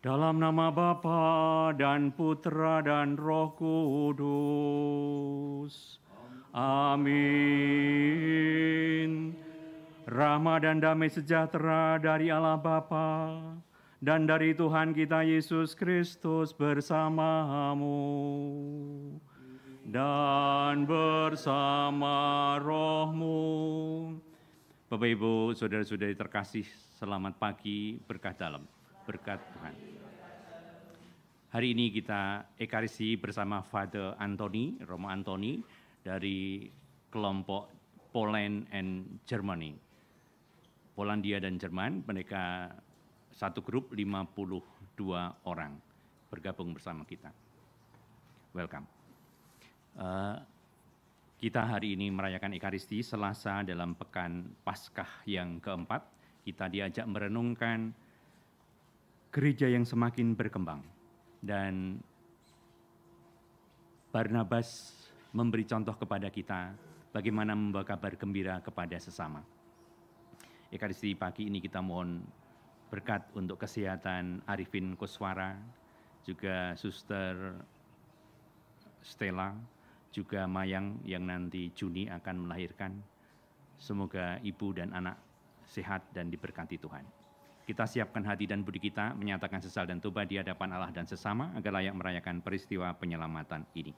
Dalam nama Bapa dan Putra dan Roh Kudus. Amin. Rahmat dan damai sejahtera dari Allah Bapa dan dari Tuhan kita Yesus Kristus bersamamu dan bersama rohmu. Bapak Ibu, saudara-saudari terkasih, selamat pagi, berkah dalam, berkat Tuhan. Hari ini kita ekaristi bersama Father Anthony, Romo Anthony dari kelompok Poland and Germany. Polandia dan Jerman, mereka satu grup 52 orang bergabung bersama kita. Welcome. Uh, kita hari ini merayakan Ekaristi Selasa dalam pekan Paskah yang keempat. Kita diajak merenungkan gereja yang semakin berkembang dan Barnabas memberi contoh kepada kita bagaimana membawa kabar gembira kepada sesama. Ekaristi pagi ini kita mohon berkat untuk kesehatan Arifin Kuswara, juga Suster Stella, juga Mayang yang nanti Juni akan melahirkan. Semoga ibu dan anak sehat dan diberkati Tuhan. Kita siapkan hati dan budi kita menyatakan sesal dan tobat di hadapan Allah dan sesama agar layak merayakan peristiwa penyelamatan ini.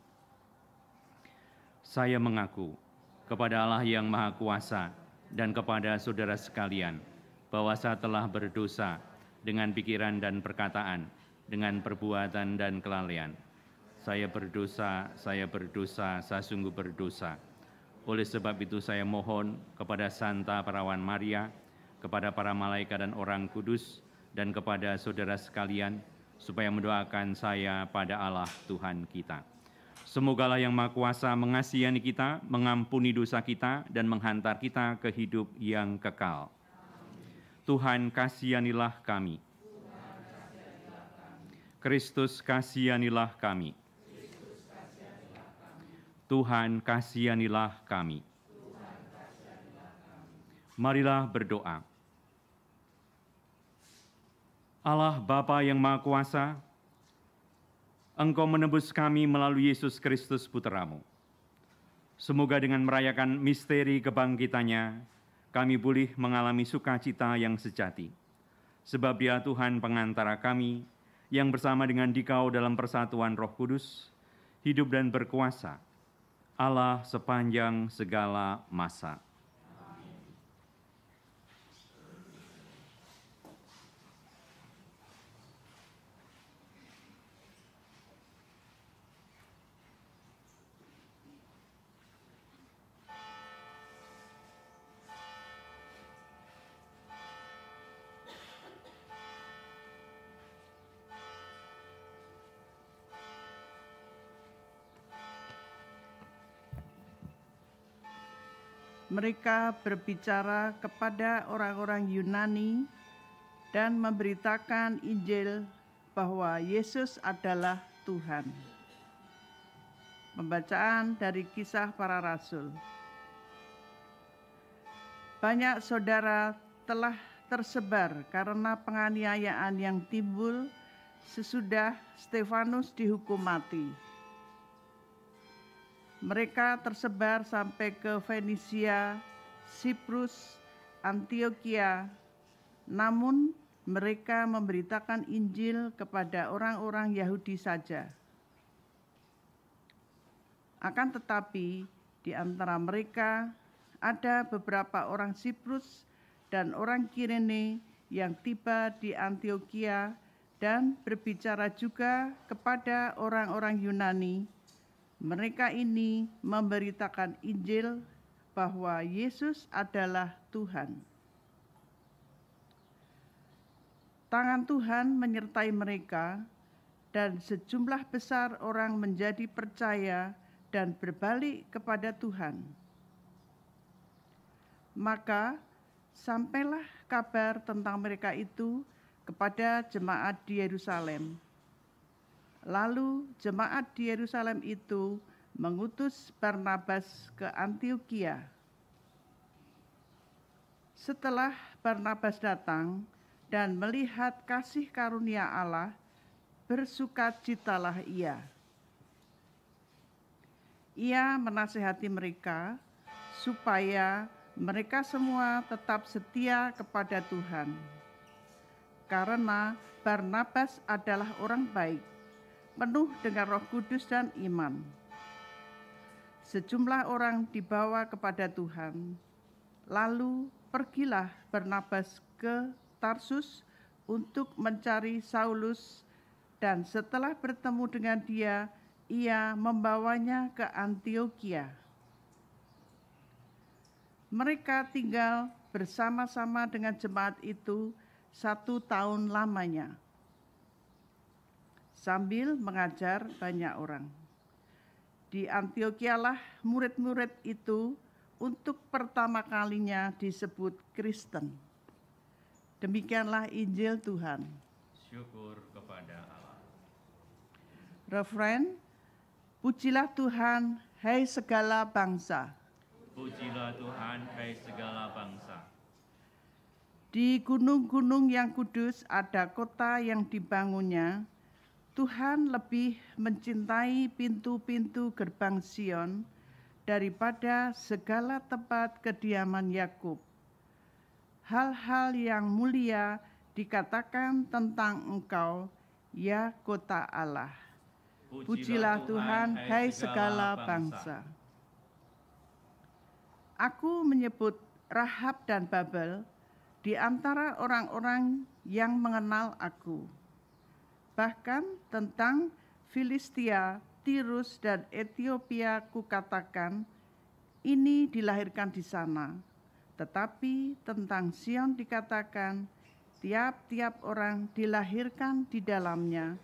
Saya mengaku kepada Allah yang Maha Kuasa dan kepada saudara sekalian bahwa saya telah berdosa dengan pikiran dan perkataan, dengan perbuatan dan kelalaian, saya berdosa, saya berdosa, saya sungguh berdosa. Oleh sebab itu saya mohon kepada Santa Perawan Maria, kepada para malaikat dan orang kudus, dan kepada saudara sekalian, supaya mendoakan saya pada Allah Tuhan kita. Semogalah yang Maha Kuasa mengasihani kita, mengampuni dosa kita, dan menghantar kita ke hidup yang kekal. Tuhan kasihanilah kami. Kristus kasihanilah kami. Tuhan kasihanilah kami. Marilah berdoa. Allah Bapa yang Maha Kuasa, Engkau menebus kami melalui Yesus Kristus Putramu. Semoga dengan merayakan misteri kebangkitannya, kami boleh mengalami sukacita yang sejati. Sebab dia Tuhan pengantara kami, yang bersama dengan dikau dalam persatuan roh kudus, hidup dan berkuasa, Allah sepanjang segala masa. Mereka berbicara kepada orang-orang Yunani dan memberitakan Injil bahwa Yesus adalah Tuhan. Pembacaan dari kisah para rasul. Banyak saudara telah tersebar karena penganiayaan yang timbul sesudah Stefanus dihukum mati mereka tersebar sampai ke Fenisia, Siprus, Antioquia. Namun mereka memberitakan Injil kepada orang-orang Yahudi saja. Akan tetapi di antara mereka ada beberapa orang Siprus dan orang Kirene yang tiba di Antioquia dan berbicara juga kepada orang-orang Yunani mereka ini memberitakan Injil bahwa Yesus adalah Tuhan. Tangan Tuhan menyertai mereka, dan sejumlah besar orang menjadi percaya dan berbalik kepada Tuhan. Maka sampailah kabar tentang mereka itu kepada jemaat di Yerusalem Lalu jemaat di Yerusalem itu mengutus Barnabas ke Antioquia. Setelah Barnabas datang, dan melihat kasih karunia Allah, bersukacitalah ia. Ia menasehati mereka supaya mereka semua tetap setia kepada Tuhan. Karena Barnabas adalah orang baik, penuh dengan Roh Kudus dan iman. Sejumlah orang dibawa kepada Tuhan. Lalu pergilah Barnabas ke Tarsus untuk mencari Saulus dan setelah bertemu dengan dia, ia membawanya ke Antioquia. Mereka tinggal bersama-sama dengan jemaat itu satu tahun lamanya, sambil mengajar banyak orang. Di Antioquia lah murid-murid itu untuk pertama kalinya disebut Kristen. Demikianlah Injil Tuhan. Syukur kepada Allah. Referen, pujilah Tuhan, hai segala bangsa. Pujilah Tuhan, hai segala bangsa. Di gunung-gunung yang kudus ada kota yang dibangunnya. Tuhan lebih mencintai pintu-pintu gerbang Sion daripada segala tempat kediaman Yakub. Hal-hal yang mulia dikatakan tentang engkau, ya kota Allah. Pujilah Tuhan, hai segala bangsa. Aku menyebut Rahab dan Babel di antara orang-orang yang mengenal aku. Bahkan tentang Filistia, Tirus, dan Ethiopia kukatakan, ini dilahirkan di sana. Tetapi tentang Sion dikatakan, tiap-tiap orang dilahirkan di dalamnya,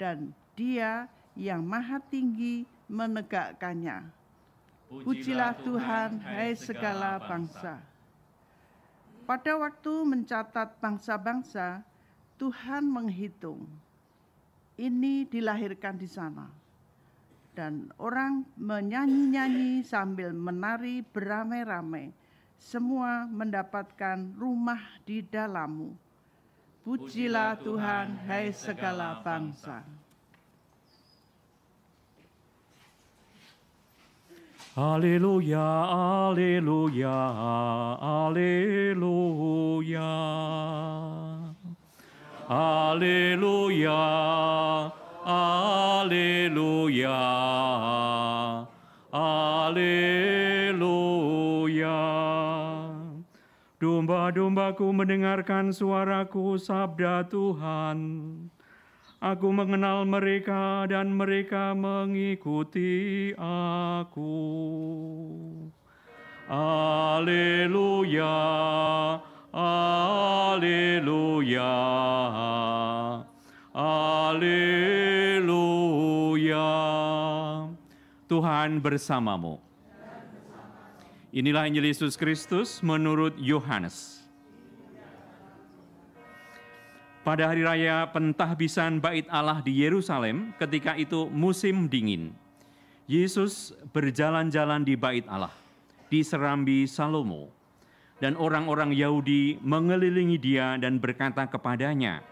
dan dia yang maha tinggi menegakkannya. Pujilah Tuhan, hai segala bangsa. Pada waktu mencatat bangsa-bangsa, Tuhan menghitung. Ini dilahirkan di sana. Dan orang menyanyi-nyanyi sambil menari beramai-ramai. Semua mendapatkan rumah di dalammu. Pujilah Tuhan, hai segala bangsa. Haleluya, haleluya, haleluya. Haleluya, haleluya, haleluya. Domba-dombaku mendengarkan suaraku, sabda Tuhan. Aku mengenal mereka dan mereka mengikuti aku. Haleluya, haleluya, haleluya. Tuhan bersamamu. Inilah Injil Yesus Kristus menurut Yohanes. Pada hari raya pentahbisan bait Allah di Yerusalem, ketika itu musim dingin, Yesus berjalan-jalan di bait Allah, di serambi Salomo, dan orang-orang Yahudi mengelilingi dia dan berkata kepadanya,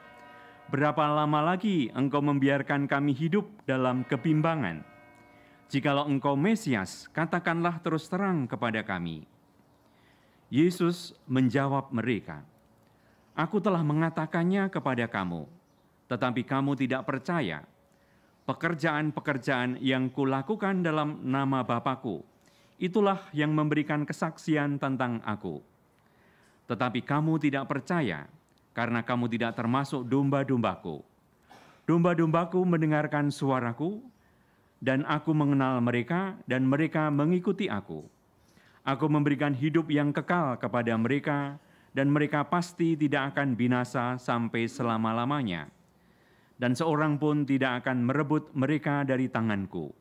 Berapa lama lagi engkau membiarkan kami hidup dalam kebimbangan? Jikalau engkau Mesias, katakanlah terus terang kepada kami. Yesus menjawab mereka, Aku telah mengatakannya kepada kamu, tetapi kamu tidak percaya. Pekerjaan-pekerjaan yang kulakukan dalam nama Bapakku, itulah yang memberikan kesaksian tentang aku. Tetapi kamu tidak percaya, karena kamu tidak termasuk domba-dombaku. Domba-dombaku mendengarkan suaraku, dan aku mengenal mereka, dan mereka mengikuti aku. Aku memberikan hidup yang kekal kepada mereka, dan mereka pasti tidak akan binasa sampai selama-lamanya. Dan seorang pun tidak akan merebut mereka dari tanganku.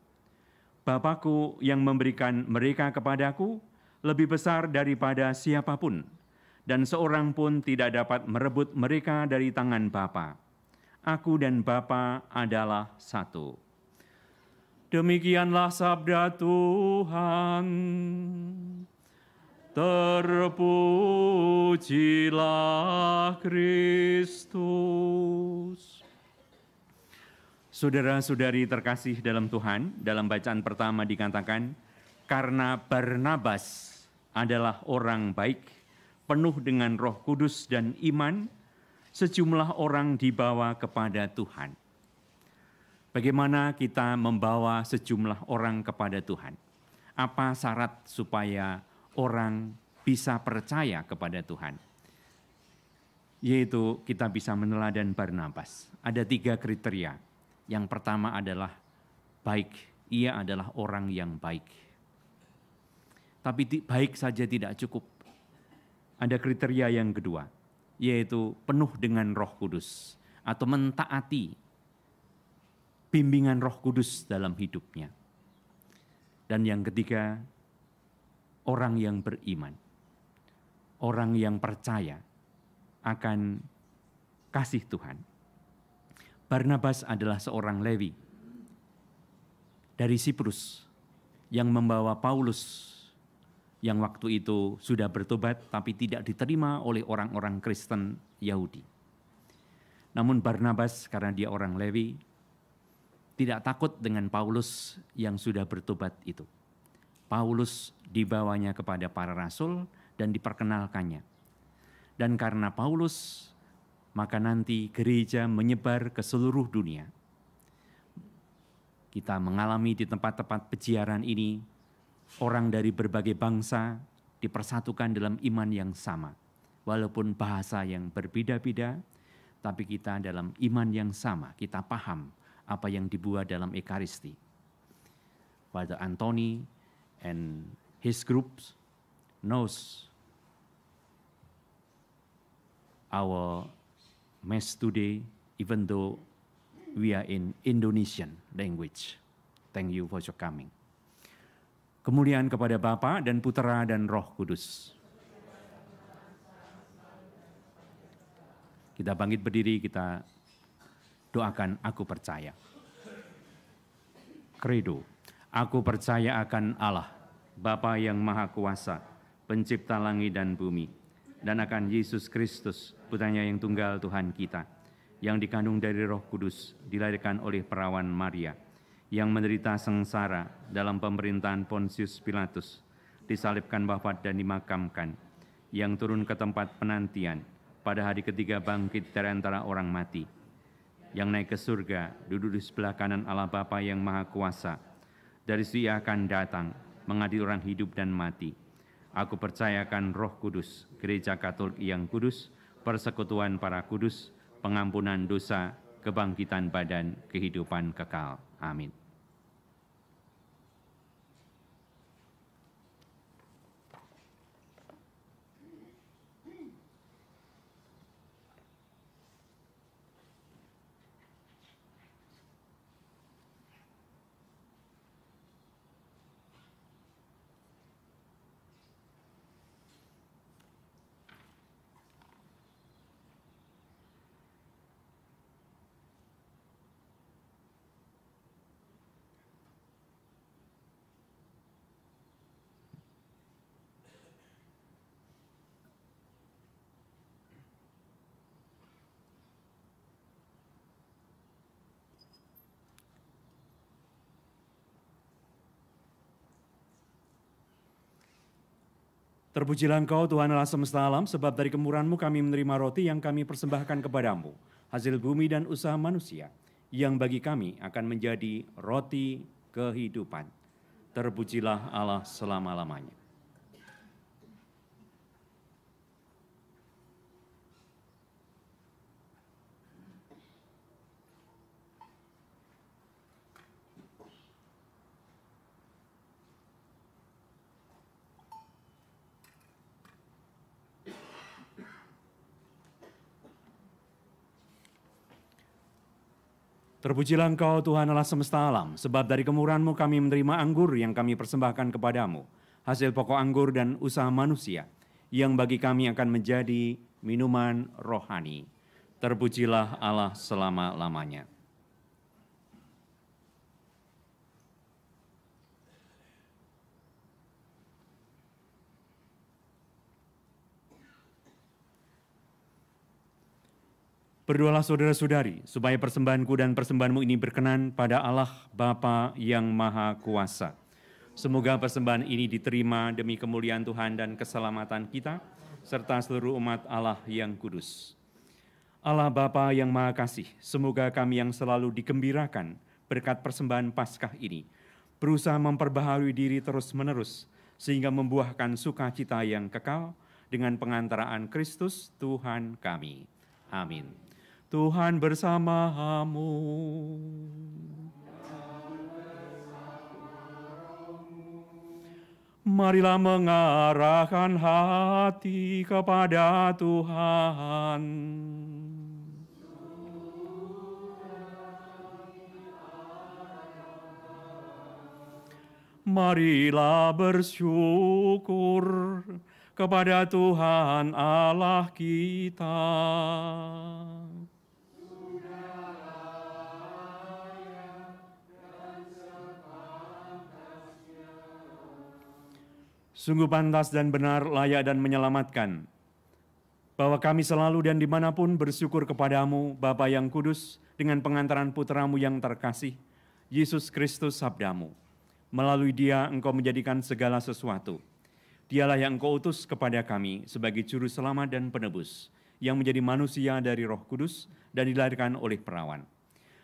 Bapakku yang memberikan mereka kepadaku lebih besar daripada siapa pun, dan seorang pun tidak dapat merebut mereka dari tangan Bapa. Aku dan Bapa adalah satu. Demikianlah sabda Tuhan. Terpuji Terpujilah Kristus. Saudara-saudari terkasih dalam Tuhan, dalam bacaan pertama dikatakan, karena Barnabas adalah orang baik, penuh dengan roh kudus dan iman, sejumlah orang dibawa kepada Tuhan. Bagaimana kita membawa sejumlah orang kepada Tuhan? Apa syarat supaya orang bisa percaya kepada Tuhan? Yaitu kita bisa meneladan Barnabas. Ada tiga kriteria yang pertama adalah baik, ia adalah orang yang baik. Tapi baik saja tidak cukup. Ada kriteria yang kedua, yaitu penuh dengan Roh Kudus atau mentaati bimbingan Roh Kudus dalam hidupnya. Dan yang ketiga, orang yang beriman. Orang yang percaya akan kasih Tuhan Barnabas adalah seorang Lewi dari Siprus yang membawa Paulus yang waktu itu sudah bertobat tapi tidak diterima oleh orang-orang Kristen Yahudi. Namun Barnabas karena dia orang Lewi tidak takut dengan Paulus yang sudah bertobat itu. Paulus dibawanya kepada para rasul dan diperkenalkannya. Dan karena Paulus maka nanti gereja menyebar ke seluruh dunia. Kita mengalami di tempat-tempat pejiaran ini, orang dari berbagai bangsa dipersatukan dalam iman yang sama. Walaupun bahasa yang berbeda-beda, tapi kita dalam iman yang sama, kita paham apa yang dibuat dalam Ekaristi. Father Anthony and his groups knows our Mass today, even though we are in Indonesian language. Thank you for your coming. Kemuliaan kepada Bapa dan Putera dan Roh Kudus. Kita bangkit berdiri, kita doakan aku percaya. Credo, aku percaya akan Allah, Bapa yang Maha Kuasa, pencipta langit dan bumi, dan akan Yesus Kristus, putranya yang tunggal Tuhan kita, yang dikandung dari roh kudus, dilahirkan oleh perawan Maria, yang menderita sengsara dalam pemerintahan Pontius Pilatus, disalibkan wafat dan dimakamkan, yang turun ke tempat penantian, pada hari ketiga bangkit dari antara orang mati, yang naik ke surga, duduk di sebelah kanan Allah Bapa yang Maha Kuasa, dari situ akan datang, mengadil orang hidup dan mati. Aku percayakan roh kudus, gereja katolik yang kudus, persekutuan para kudus, pengampunan dosa, kebangkitan badan, kehidupan kekal. Amin. Terpujilah Engkau Tuhan Allah semesta alam, sebab dari kemurahan-Mu kami menerima roti yang kami persembahkan kepadamu, hasil bumi dan usaha manusia, yang bagi kami akan menjadi roti kehidupan. Terpujilah Allah selama-lamanya. Terpujilah Engkau Tuhan Allah semesta alam, sebab dari kemurahan-Mu kami menerima anggur yang kami persembahkan kepadamu, hasil pokok anggur dan usaha manusia, yang bagi kami akan menjadi minuman rohani. Terpujilah Allah selama-lamanya. Berdoalah saudara-saudari, supaya persembahanku dan persembahanmu ini berkenan pada Allah Bapa yang Maha Kuasa. Semoga persembahan ini diterima demi kemuliaan Tuhan dan keselamatan kita, serta seluruh umat Allah yang kudus. Allah Bapa yang Maha Kasih, semoga kami yang selalu dikembirakan berkat persembahan Paskah ini, berusaha memperbaharui diri terus-menerus, sehingga membuahkan sukacita yang kekal dengan pengantaraan Kristus Tuhan kami. Amin. Tuhan bersamamu. Marilah mengarahkan hati kepada Tuhan. Marilah bersyukur kepada Tuhan Allah kita. Sungguh pantas dan benar, layak dan menyelamatkan. Bahwa kami selalu dan di mana pun bersyukur kepadamu, Bapa yang kudus, dengan pengantaran putramu yang terkasih, Yesus Kristus sabdamu. Melalui dia engkau menjadikan segala sesuatu. Dialah yang engkau utus kepada kami sebagai juru selamat dan penebus, yang menjadi manusia dari roh kudus dan dilahirkan oleh perawan.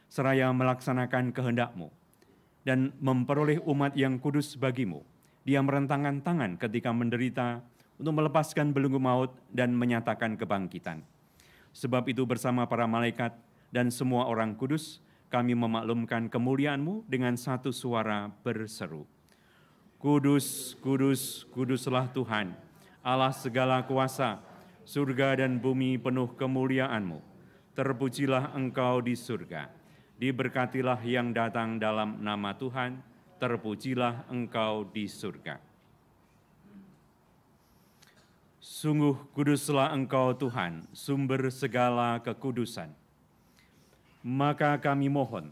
Seraya melaksanakan kehendakmu dan memperoleh umat yang kudus bagimu, dia merentangkan tangan ketika menderita untuk melepaskan belenggu maut dan menyatakan kebangkitan. Sebab itu bersama para malaikat dan semua orang kudus, kami memaklumkan kemuliaanmu dengan satu suara berseru. Kudus, kudus, kuduslah Tuhan, Allah segala kuasa, surga dan bumi penuh kemuliaanmu. Terpujilah engkau di surga, diberkatilah yang datang dalam nama Tuhan, terpujilah engkau di surga. Sungguh kuduslah engkau Tuhan, sumber segala kekudusan. Maka kami mohon,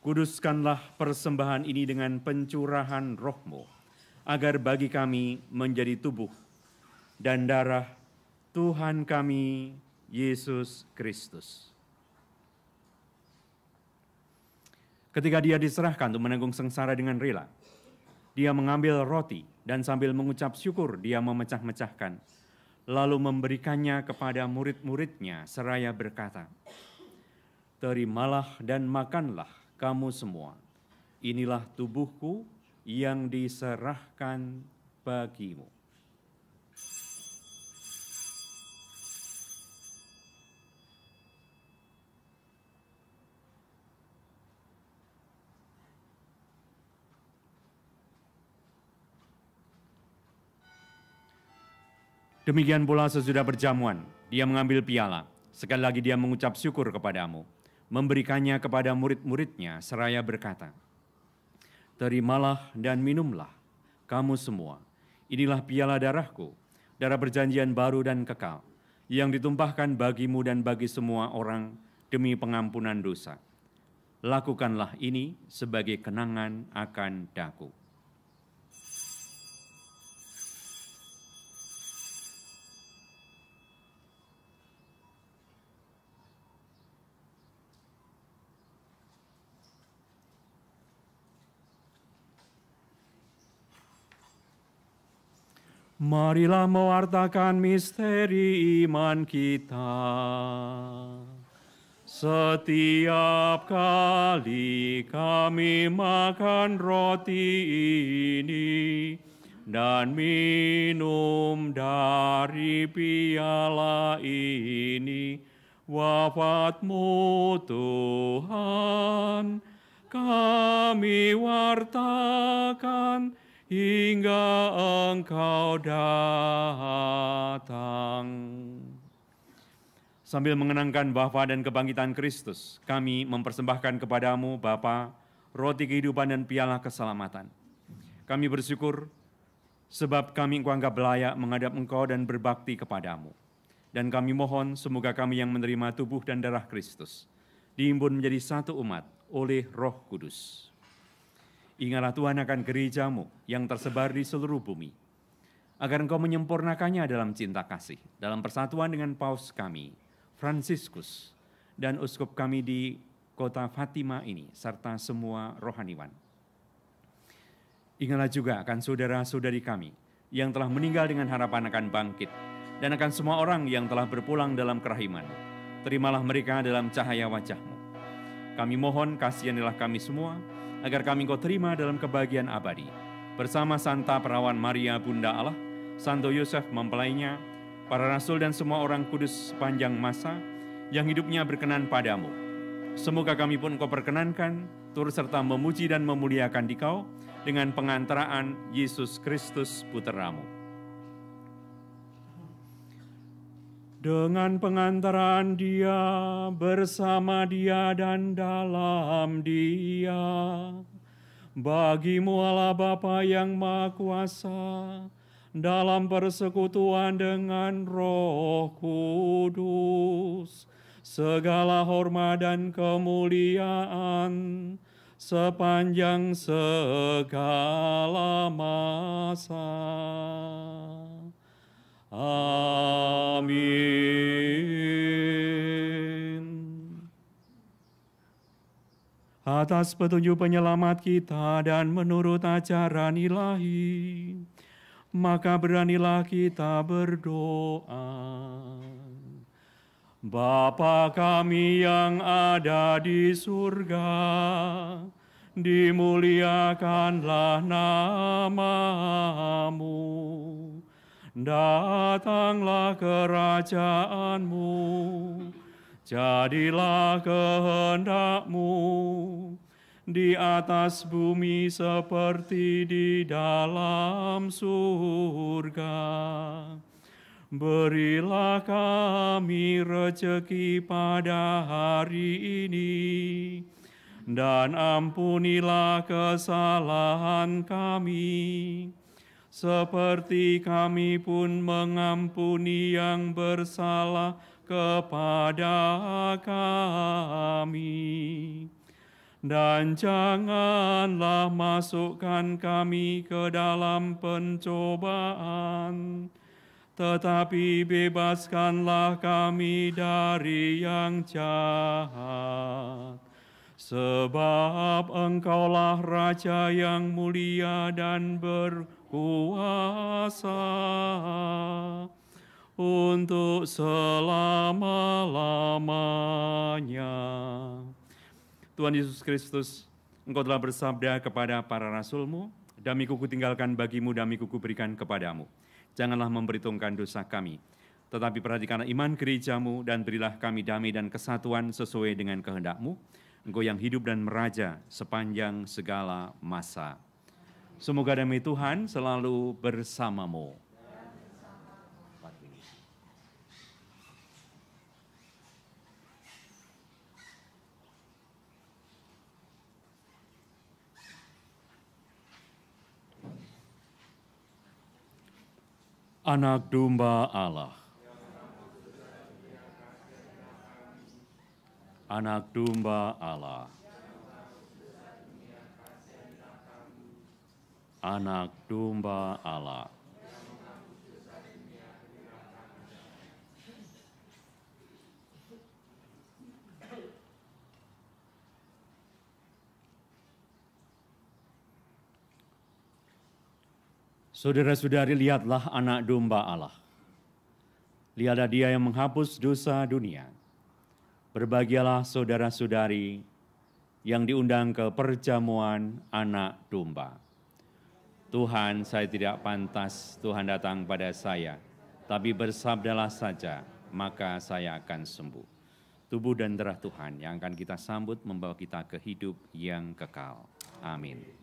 kuduskanlah persembahan ini dengan pencurahan rohmu, agar bagi kami menjadi tubuh dan darah Tuhan kami, Yesus Kristus. Ketika dia diserahkan untuk menanggung sengsara dengan rela, dia mengambil roti dan sambil mengucap syukur dia memecah-mecahkan, lalu memberikannya kepada murid-muridnya seraya berkata, Terimalah dan makanlah kamu semua. Inilah tubuhku yang diserahkan bagimu. Demikian pula sesudah berjamuan, dia mengambil piala. Sekali lagi dia mengucap syukur kepadamu, memberikannya kepada murid-muridnya seraya berkata, Terimalah dan minumlah kamu semua. Inilah piala darahku, darah perjanjian baru dan kekal, yang ditumpahkan bagimu dan bagi semua orang demi pengampunan dosa. Lakukanlah ini sebagai kenangan akan daku. Marilah mewartakan misteri iman kita. Setiap kali kami makan roti ini dan minum dari piala ini, wafatmu Tuhan, kami wartakan hingga engkau datang. Sambil mengenangkan Bapa dan kebangkitan Kristus, kami mempersembahkan kepadamu Bapa, roti kehidupan dan piala keselamatan. Kami bersyukur sebab kami engkau anggap layak menghadap engkau dan berbakti kepadamu. Dan kami mohon semoga kami yang menerima tubuh dan darah Kristus, diimbun menjadi satu umat oleh roh kudus. Ingatlah Tuhan akan gerejamu yang tersebar di seluruh bumi, agar engkau menyempurnakannya dalam cinta kasih, dalam persatuan dengan paus kami, Fransiskus, dan uskup kami di kota Fatima ini, serta semua rohaniwan. Ingatlah juga akan saudara-saudari kami yang telah meninggal dengan harapan akan bangkit, dan akan semua orang yang telah berpulang dalam kerahiman. Terimalah mereka dalam cahaya wajahmu. Kami mohon kasihanilah kami semua, agar kami kau terima dalam kebahagiaan abadi. Bersama Santa Perawan Maria Bunda Allah, Santo Yosef mempelainya, para rasul dan semua orang kudus sepanjang masa yang hidupnya berkenan padamu. Semoga kami pun kau perkenankan, turut serta memuji dan memuliakan dikau dengan pengantaraan Yesus Kristus Putramu. Dengan pengantaran dia, bersama dia dan dalam dia, bagimu Allah Bapa yang Maha Kuasa, dalam persekutuan dengan roh kudus, segala hormat dan kemuliaan sepanjang segala masa. Amin. Atas petunjuk penyelamat kita dan menurut ajaran ilahi, maka beranilah kita berdoa. Bapa kami yang ada di surga, dimuliakanlah namamu. Datanglah kerajaanmu, jadilah kehendakmu di atas bumi seperti di dalam surga. Berilah kami rejeki pada hari ini, dan ampunilah kesalahan kami, seperti kami pun mengampuni yang bersalah kepada kami. Dan janganlah masukkan kami ke dalam pencobaan, tetapi bebaskanlah kami dari yang jahat. Sebab engkaulah Raja yang mulia dan berkuasa untuk selama-lamanya. Tuhan Yesus Kristus, Engkau telah bersabda kepada para rasulmu, Damiku kutinggalkan bagimu, damiku kuberikan kepadamu. Janganlah memperhitungkan dosa kami, tetapi perhatikanlah iman gerejamu dan berilah kami damai dan kesatuan sesuai dengan kehendakmu. Engkau yang hidup dan meraja sepanjang segala masa. Semoga damai Tuhan selalu bersamamu. Anak domba Allah. Anak domba Allah. Anak domba Allah. Saudara-saudari, lihatlah anak domba Allah. Lihatlah dia yang menghapus dosa dunia. Berbahagialah saudara-saudari yang diundang ke perjamuan anak domba. Tuhan, saya tidak pantas Tuhan datang pada saya, tapi bersabdalah saja, maka saya akan sembuh. Tubuh dan darah Tuhan yang akan kita sambut membawa kita ke hidup yang kekal. Amin.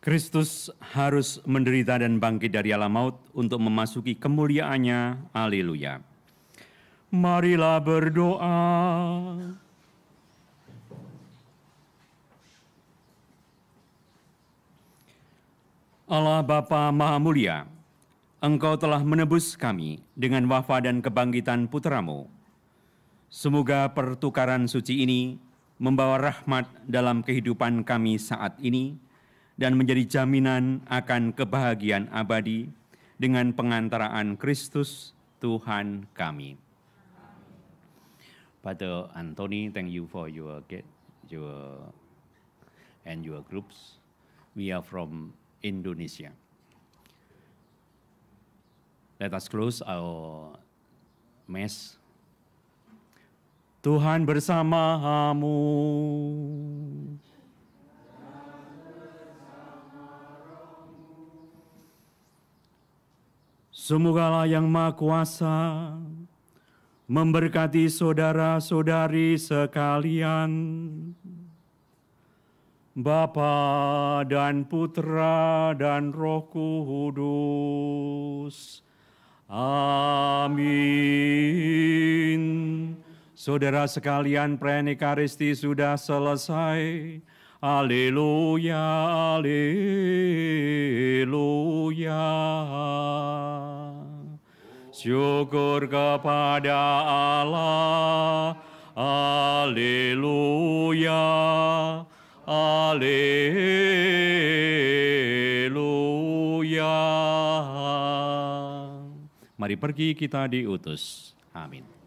Kristus harus menderita dan bangkit dari alam maut untuk memasuki kemuliaannya. Haleluya. Marilah berdoa. Allah Bapa Maha Mulia, Engkau telah menebus kami dengan wafa dan kebangkitan putramu. Semoga pertukaran suci ini membawa rahmat dalam kehidupan kami saat ini dan menjadi jaminan akan kebahagiaan abadi dengan pengantaraan Kristus Tuhan kami. Father Anthony, thank you for your your and your groups. We are from Indonesia. Let us close our mass. Tuhan bersamamu. Semoga yang Maha Kuasa memberkati saudara-saudari sekalian Bapa dan Putra dan Roh Kudus. Amin. Saudara sekalian, perayaan Ekaristi sudah selesai. Haleluya, haleluya. Syukur kepada Allah. Haleluya. Haleluya. Mari pergi kita diutus. Amin.